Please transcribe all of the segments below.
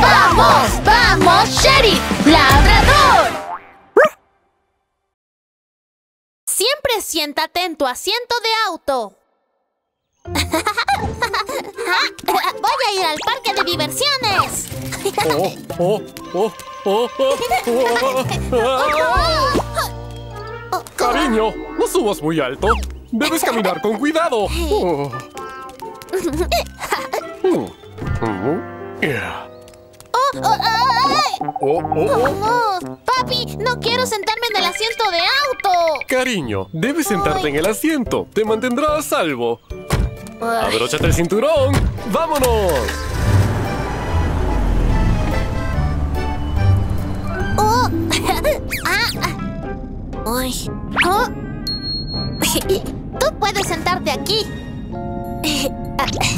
¡Vamos! ¡Vamos, Sheriff! ¡Labrador! Siempre siéntate en tu asiento de auto. Voy a ir al parque de diversiones. Oh, oh, oh, Cariño, no subas muy alto. Debes caminar con cuidado. Oh. Oh, no, papi, no quiero sentarme en el asiento de auto. Cariño, debes sentarte en el asiento. Te mantendrá a salvo. Abróchate el cinturón. ¡Vámonos! Oh. ah. Uy. Oh. Tú puedes sentarte aquí.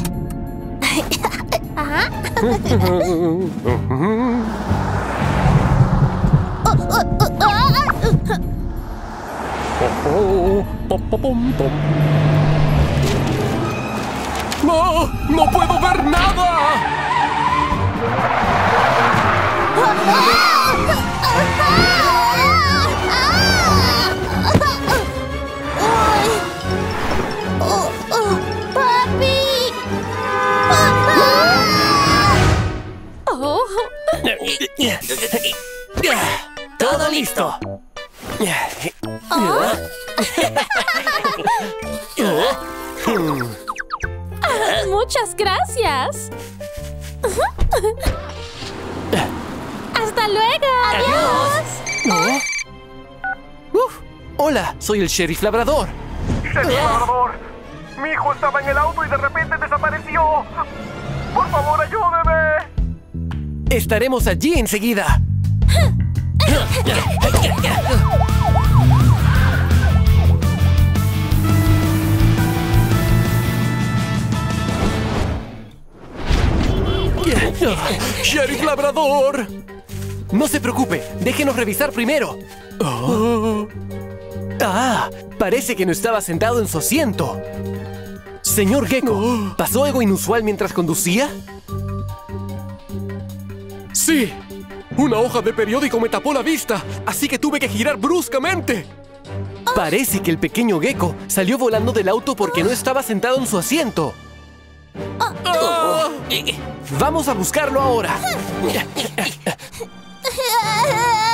¡No! ¡No puedo ver nada! Todo listo. Muchas gracias. Hasta luego. Adiós. Uf, hola, soy el sheriff labrador. ¡Sheriff Labrador! Mi hijo estaba en el auto y de repente desapareció. ¡Por favor, ayúdeme! Estaremos allí enseguida. ¡Sheriff Labrador! No se preocupe, déjenos revisar primero. Oh. Ah, parece que no estaba sentado en su asiento. Señor Gecko, ¿pasó algo inusual mientras conducía? Sí. Una hoja de periódico me tapó la vista, así que tuve que girar bruscamente. Parece que el pequeño Gecko salió volando del auto porque no estaba sentado en su asiento. Vamos a buscarlo ahora.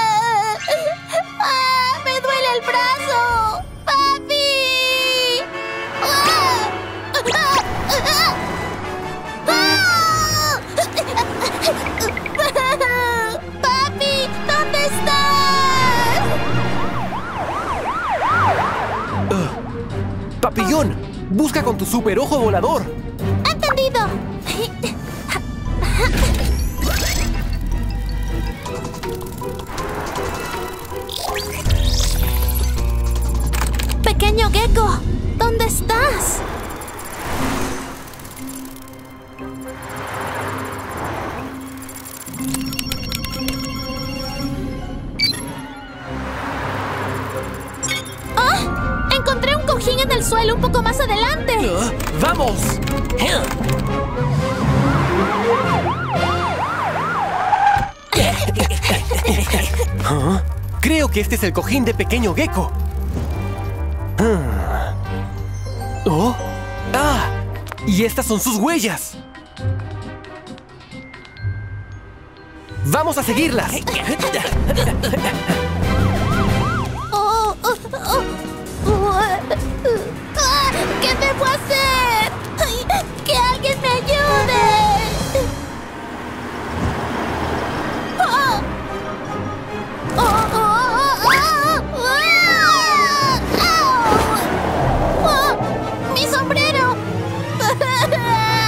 Busca con tu super ojo volador. Cojín en el suelo un poco más adelante. Ah, ¡Vamos! Creo que este es el cojín de pequeño gecko. Oh. ¡Ah! Y estas son sus huellas. ¡Vamos a seguirlas! ¿Qué debo hacer? ¡Que alguien me ayude! Oh, oh, oh, ¡Mi sombrero!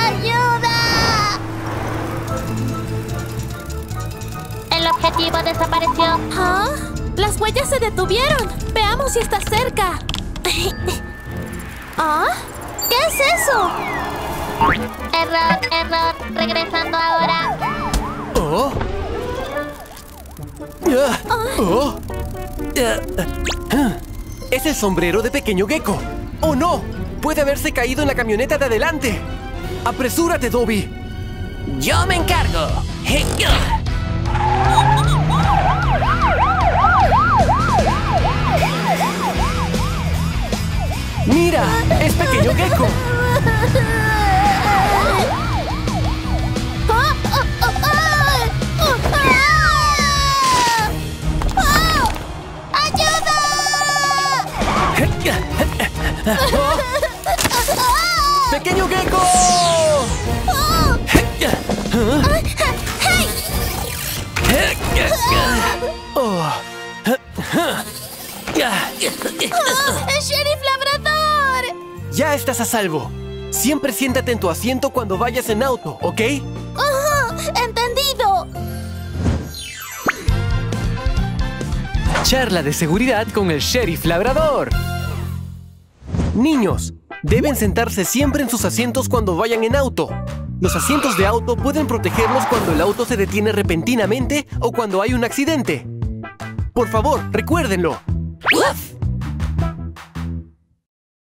¡Ayuda! El objetivo desapareció. ¿Ah? Las huellas se detuvieron. Veamos si está cerca. ¿Ah? ¿Qué es eso? Error, error. Regresando ahora. ¡Oh! Ah, ¡Oh! Ah, Es el sombrero de pequeño gecko. ¡Oh no! Puede haberse caído en la camioneta de adelante. ¡Apresúrate, Dobby! Yo me encargo. ¡Es pequeño gecko! ¡Ayuda! ¡Pequeño gecko! Oh, ¡Ah! ¡El sheriff! Ya estás a salvo. Siempre siéntate en tu asiento cuando vayas en auto, ¿ok? ¡Ajá! ¡Entendido! Charla de seguridad con el sheriff labrador. Niños, deben sentarse siempre en sus asientos cuando vayan en auto. Los asientos de auto pueden protegerlos cuando el auto se detiene repentinamente o cuando hay un accidente. Por favor, recuérdenlo. ¡Uf!